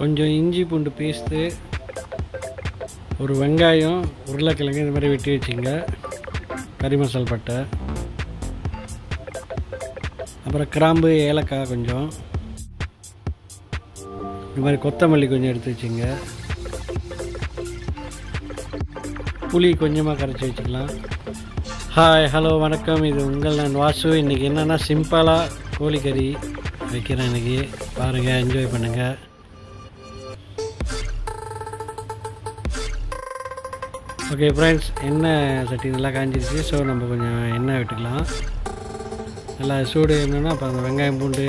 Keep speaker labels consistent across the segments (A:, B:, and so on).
A: கொஞ்சம் இஞ்சி பூண்டு பேஸ்ட்டு ஒரு வெங்காயம் உருளைக்கிழங்கு இந்த மாதிரி வெட்டி வச்சுங்க. கறி மசால் பட்டை. அப்புறம் கிராம்பு ஏலக்காய் கொஞ்சம். இந்த மாதிரி கொத்தமல்லி கொஞ்சம் எடுத்து வச்சுங்க. புளி கொஞ்சமாக கரைச்சி வச்சுக்கலாம். ஹாய் ஹலோ வணக்கம். இது உங்கள் நான் வாசு. இன்றைக்கி என்னென்னா சிம்பிளாக கோழிக்கறி வைக்கிறேன் இன்றைக்கி பாருங்கள் என்ஜாய் பண்ணுங்கள் ஓகே ஃப்ரெண்ட்ஸ் எண்ணெய் சட்டி நல்லா காஞ்சிருச்சு. ஸோ நம்ம கொஞ்சம் எண்ணெய் விட்டுக்கலாம். நல்லா சூடு என்னென்னா அப்போ அந்த வெங்காயம் பூண்டு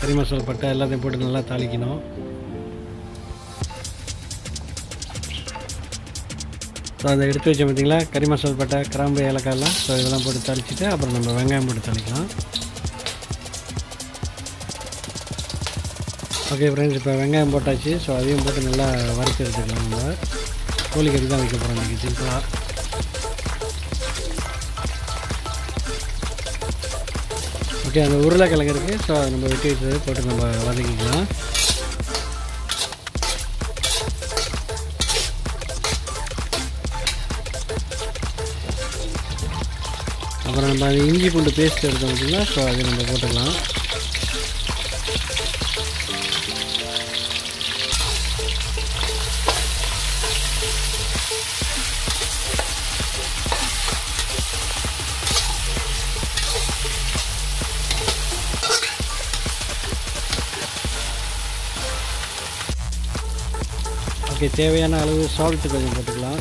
A: கறி மசாலா பட்டை எல்லாத்தையும் போட்டு நல்லா தாளிக்கணும். ஸோ அதை எடுத்து வச்சோம் பார்த்திங்களா கறி மசாலா பட்டை கிராம்பு ஏலக்காயெல்லாம் ஸோ இதெல்லாம் போட்டு தாளிச்சிட்டு அப்புறம் நம்ம வெங்காயம் போட்டு தாளிக்கலாம். ஓகே ஃப்ரெண்ட்ஸ் இப்போ வெங்காயம் போட்டாச்சு. ஸோ அதையும் போட்டு நல்லா வறுத்து எடுத்துக்கலாம் நம்ம. கோழிக்கறி தான் வைக்க போகிறோம் இன்றைக்கி சிம்பிளாக ஓகே அந்த உருளைக்கிழங்கு இருக்குது ஸோ அதை நம்ம வெட்டி வச்சது போட்டு நம்ம வதக்கிக்கலாம். அப்புறம் நம்ம அது இஞ்சி பூண்டு பேஸ்ட் எடுத்தோம் பார்த்தீங்களா? ஸோ அதை நம்ம போட்டுக்கலாம். இதுக்கு தேவையான அளவு சால்ட்டு கொஞ்சம் போட்டுக்கலாம்.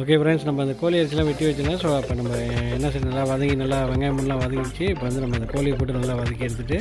A: ஓகே ஃப்ரெண்ட்ஸ் நம்ம அந்த கோழி அரிசிலாம் வெட்டி வச்சுருந்தோம். ஸோ அப்போ நம்ம என்ன செய்யணும் நல்லா வதங்கி நல்லா வெங்காயம் எல்லாம் வதங்கிடுச்சு. இப்போ வந்து நம்ம அந்த கோழியை போட்டு நல்லா வதக்கி எடுத்துகிட்டு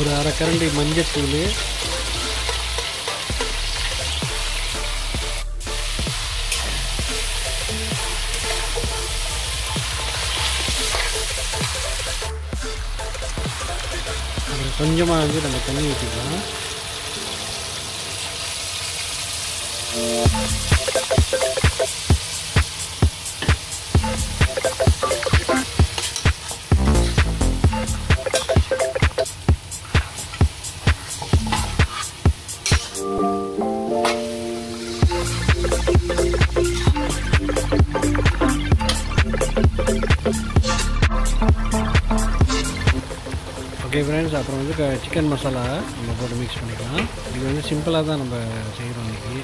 A: ஒரு அரை கரண்டி மஞ்சத்தூள். கொஞ்சமாக வந்து நம்ம தண்ணி ஊற்றிக்கலாம் ஓகே ஃப்ரெண்ட்ஸ் அப்புறம் வந்து சிக்கன் மசாலா நம்ம போட்டு மிக்ஸ் பண்ணிக்கலாம். இது வந்து சிம்பிளாக தான் நம்ம செய்கிறோம் இன்றைக்கி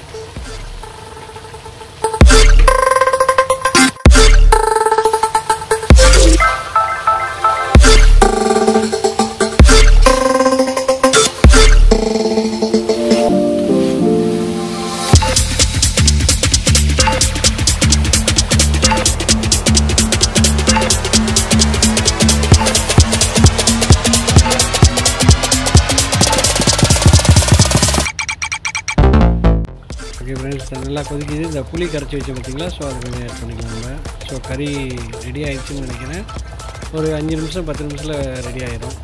A: ஓகே ஃப்ரெண்ட்ஸ் நல்லா கொதிக்குது. இந்த புளி கரைச்சி வச்சு பார்த்திங்களா ஸோ அது கொஞ்சம் ஆட் பண்ணிக்கலாம் ஸோ கறி ரெடி ஆகிடுச்சின்னு நினைக்கிறேன். ஒரு அஞ்சு நிமிஷம் பத்து நிமிஷத்தில் ரெடி ஆகிடும்